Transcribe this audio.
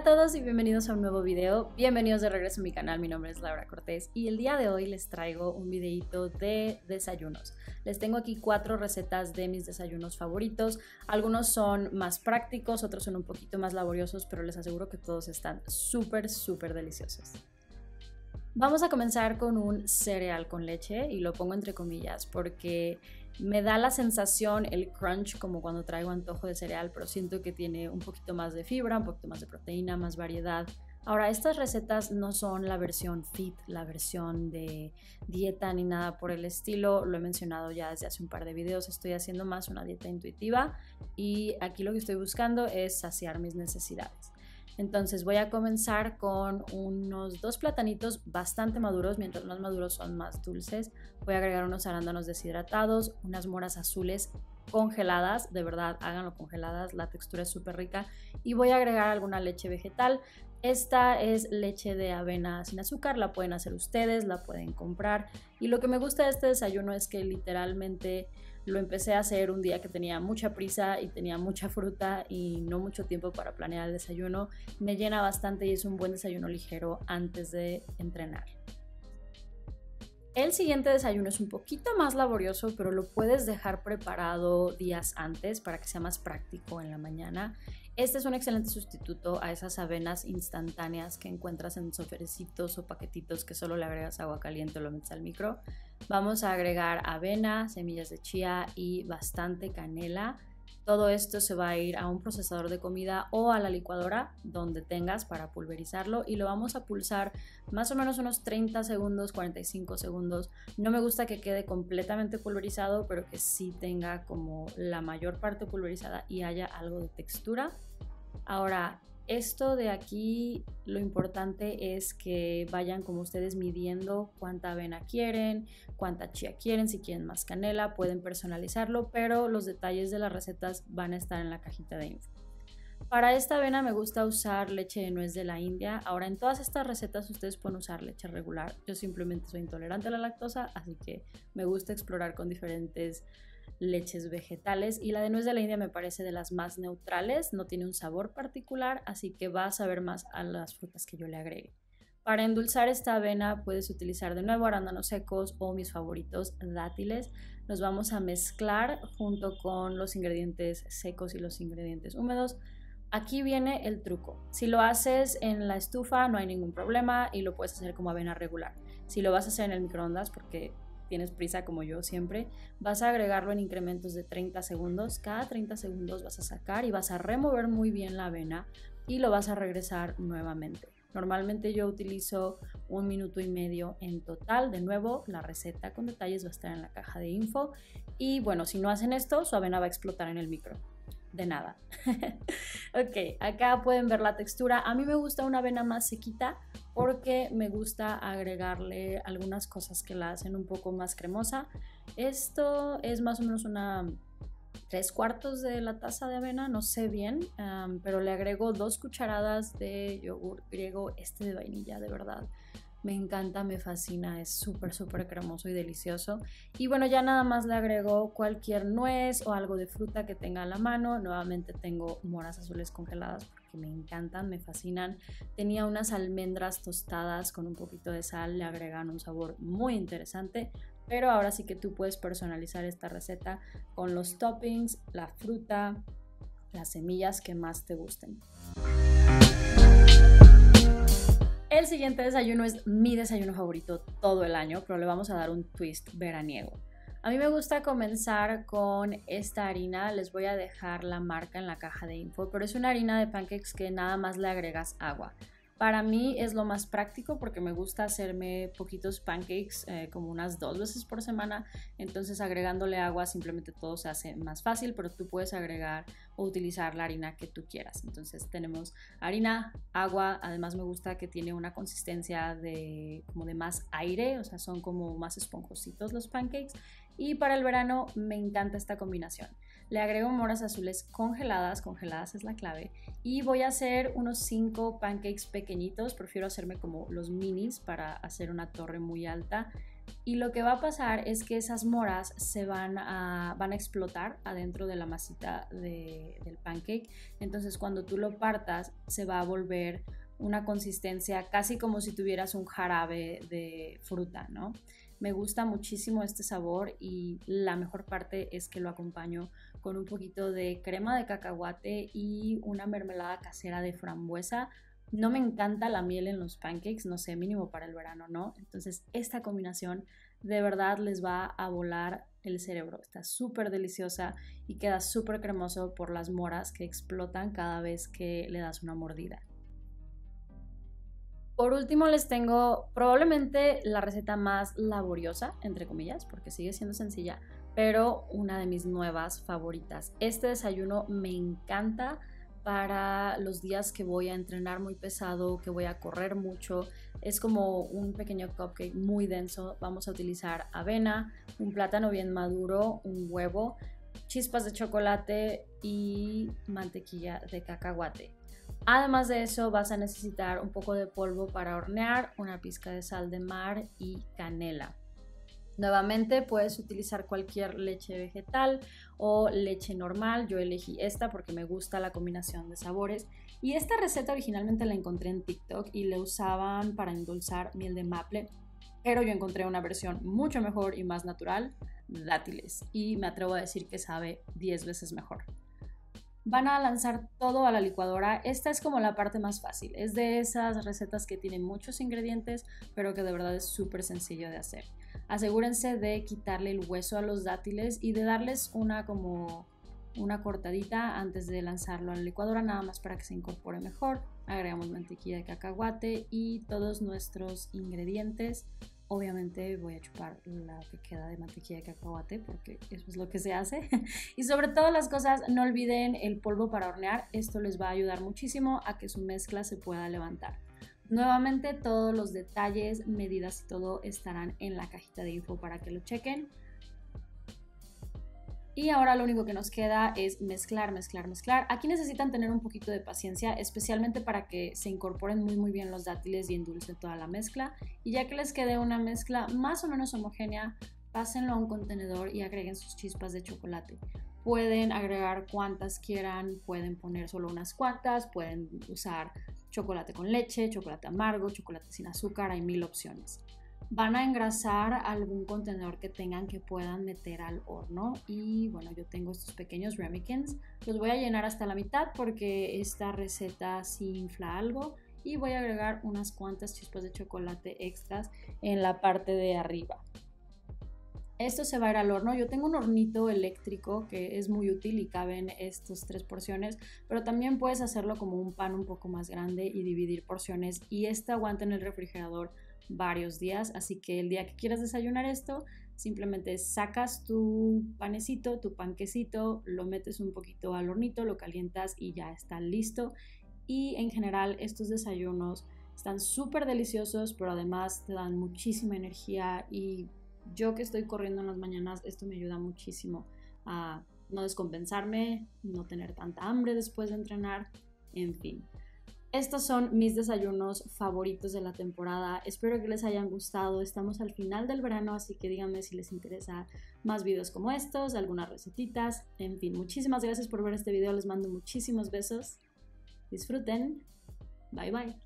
A todos y bienvenidos a un nuevo video. Bienvenidos de regreso a mi canal, mi nombre es Laura Cortés y el día de hoy les traigo un videito de desayunos. Les tengo aquí cuatro recetas de mis desayunos favoritos. Algunos son más prácticos, otros son un poquito más laboriosos, pero les aseguro que todos están súper, súper deliciosos. Vamos a comenzar con un cereal con leche y lo pongo entre comillas porque me da la sensación, el crunch, como cuando traigo antojo de cereal, pero siento que tiene un poquito más de fibra, un poquito más de proteína, más variedad. Ahora, estas recetas no son la versión fit, la versión de dieta ni nada por el estilo. Lo he mencionado ya desde hace un par de videos. Estoy haciendo más una dieta intuitiva y aquí lo que estoy buscando es saciar mis necesidades. Entonces voy a comenzar con unos dos platanitos bastante maduros, mientras más maduros son más dulces. Voy a agregar unos arándanos deshidratados, unas moras azules congeladas, de verdad háganlo congeladas, la textura es súper rica. Y voy a agregar alguna leche vegetal. Esta es leche de avena sin azúcar, la pueden hacer ustedes, la pueden comprar. Y lo que me gusta de este desayuno es que literalmente lo empecé a hacer un día que tenía mucha prisa y tenía mucha fruta y no mucho tiempo para planear el desayuno. Me llena bastante y es un buen desayuno ligero antes de entrenar. El siguiente desayuno es un poquito más laborioso, pero lo puedes dejar preparado días antes para que sea más práctico en la mañana. Este es un excelente sustituto a esas avenas instantáneas que encuentras en soferecitos o paquetitos que solo le agregas agua caliente o lo metes al micro. Vamos a agregar avena, semillas de chía y bastante canela. Todo esto se va a ir a un procesador de comida o a la licuadora donde tengas para pulverizarlo y lo vamos a pulsar más o menos unos 30 segundos, 45 segundos. No me gusta que quede completamente pulverizado, pero que sí tenga como la mayor parte pulverizada y haya algo de textura. Ahora, esto de aquí, lo importante es que vayan como ustedes midiendo cuánta avena quieren, cuánta chía quieren, si quieren más canela, pueden personalizarlo, pero los detalles de las recetas van a estar en la cajita de info. Para esta avena me gusta usar leche de nuez de la India. Ahora en todas estas recetas ustedes pueden usar leche regular. Yo simplemente soy intolerante a la lactosa, así que me gusta explorar con diferentes leches vegetales y la de nuez de la India me parece de las más neutrales, no tiene un sabor particular, así que va a saber más a las frutas que yo le agregue. Para endulzar esta avena puedes utilizar de nuevo arándanos secos o mis favoritos dátiles. Los vamos a mezclar junto con los ingredientes secos y los ingredientes húmedos. Aquí viene el truco. Si lo haces en la estufa no hay ningún problema y lo puedes hacer como avena regular. Si lo vas a hacer en el microondas, porque tienes prisa como yo siempre, vas a agregarlo en incrementos de 30 segundos. Cada 30 segundos vas a sacar y vas a remover muy bien la avena y lo vas a regresar nuevamente. Normalmente yo utilizo un minuto y medio en total. De nuevo, la receta con detalles va a estar en la caja de info. Y bueno, si no hacen esto, su avena va a explotar en el micro de nada. ok, acá pueden ver la textura. A mí me gusta una avena más sequita porque me gusta agregarle algunas cosas que la hacen un poco más cremosa. Esto es más o menos una tres cuartos de la taza de avena, no sé bien, pero le agrego dos cucharadas de yogur griego, este de vainilla, de verdad. Me encanta, me fascina, es súper, súper cremoso y delicioso. Y bueno, ya nada más le agrego cualquier nuez o algo de fruta que tenga a la mano. Nuevamente tengo moras azules congeladas porque me encantan, me fascinan. Tenía unas almendras tostadas con un poquito de sal, le agregan un sabor muy interesante. Pero ahora sí que tú puedes personalizar esta receta con los toppings, la fruta, las semillas que más te gusten. El siguiente desayuno es mi desayuno favorito todo el año, pero le vamos a dar un twist veraniego. A mí me gusta comenzar con esta harina, les voy a dejar la marca en la caja de info, pero es una harina de pancakes que nada más le agregas agua. Para mí es lo más práctico porque me gusta hacerme poquitos pancakes eh, como unas dos veces por semana. Entonces agregándole agua simplemente todo se hace más fácil, pero tú puedes agregar o utilizar la harina que tú quieras. Entonces tenemos harina, agua, además me gusta que tiene una consistencia de como de más aire, o sea, son como más esponjositos los pancakes. Y para el verano me encanta esta combinación. Le agrego moras azules congeladas, congeladas es la clave. Y voy a hacer unos 5 pancakes pequeñitos, prefiero hacerme como los minis para hacer una torre muy alta. y lo que va a pasar es que esas moras se van a, van a explotar adentro de la masita del pancake. Entonces cuando tú lo partas se va a volver una consistencia casi como si tuvieras un jarabe de fruta, ¿no? Me gusta muchísimo este sabor y la mejor parte es que lo acompaño con un poquito de crema de cacahuate y una mermelada casera de frambuesa. No me encanta la miel en los pancakes, no sé, mínimo para el verano, ¿no? Entonces esta combinación de verdad les va a volar el cerebro. Está súper deliciosa y queda súper cremoso por las moras que explotan cada vez que le das una mordida. Por último les tengo probablemente la receta más laboriosa, entre comillas, porque sigue siendo sencilla, pero una de mis nuevas favoritas. Este desayuno me encanta para los días que voy a entrenar muy pesado, que voy a correr mucho. Es como un pequeño cupcake muy denso. Vamos a utilizar avena, un plátano bien maduro, un huevo, chispas de chocolate y mantequilla de cacahuate. Además de eso vas a necesitar un poco de polvo para hornear, una pizca de sal de mar y canela. Nuevamente puedes utilizar cualquier leche vegetal o leche normal. Yo elegí esta porque me gusta la combinación de sabores. Y esta receta originalmente la encontré en TikTok y la usaban para endulzar miel de maple. Pero yo encontré una versión mucho mejor y más natural, dátiles. Y me atrevo a decir que sabe 10 veces mejor van a lanzar todo a la licuadora. Esta es como la parte más fácil. Es de esas recetas que tienen muchos ingredientes, pero que de verdad es súper sencillo de hacer. Asegúrense de quitarle el hueso a los dátiles y de darles una como una cortadita antes de lanzarlo a la licuadora, nada más para que se incorpore mejor. Agregamos mantequilla de cacahuate y todos nuestros ingredientes obviamente voy a chupar la que queda de mantequilla de cacahuate porque eso es lo que se hace. y sobre todas las cosas, no olviden el polvo para hornear. Esto les va a ayudar muchísimo a que su mezcla se pueda levantar. Nuevamente todos los detalles, medidas y todo estarán en la cajita de info para que lo chequen. Y ahora lo único que nos queda es mezclar, mezclar, mezclar. Aquí necesitan tener un poquito de paciencia, especialmente para que se incorporen muy muy bien los dátiles y endulcen toda la mezcla. Y ya que les quede una mezcla más o menos homogénea, pásenlo a un contenedor y agreguen sus chispas de chocolate. Pueden agregar cuantas quieran, pueden poner solo unas cuantas, pueden usar chocolate con leche, chocolate amargo, chocolate sin azúcar, hay mil opciones. Van a engrasar algún contenedor que tengan que puedan meter al horno y bueno yo tengo estos pequeños ramekins. Los voy a llenar hasta la mitad porque esta receta sí infla algo y voy a agregar unas cuantas chispas de chocolate extras en la parte de arriba esto se va a ir al horno. Yo tengo un hornito eléctrico que es muy útil y caben estas tres porciones, pero también puedes hacerlo como un pan un poco más grande y dividir porciones y este aguanta en el refrigerador varios días, así que el día que quieras desayunar esto, simplemente sacas tu panecito, tu panquecito, lo metes un poquito al hornito, lo calientas y ya está listo. Y en general estos desayunos están súper deliciosos, pero además te dan muchísima energía y yo que estoy corriendo en las mañanas, esto me ayuda muchísimo a no descompensarme, no tener tanta hambre después de entrenar, en fin. Estos son mis desayunos favoritos de la temporada. Espero que les hayan gustado. Estamos al final del verano, así que díganme si les interesa más videos como estos, algunas recetitas. En fin, muchísimas gracias por ver este video. Les mando muchísimos besos. Disfruten. Bye bye.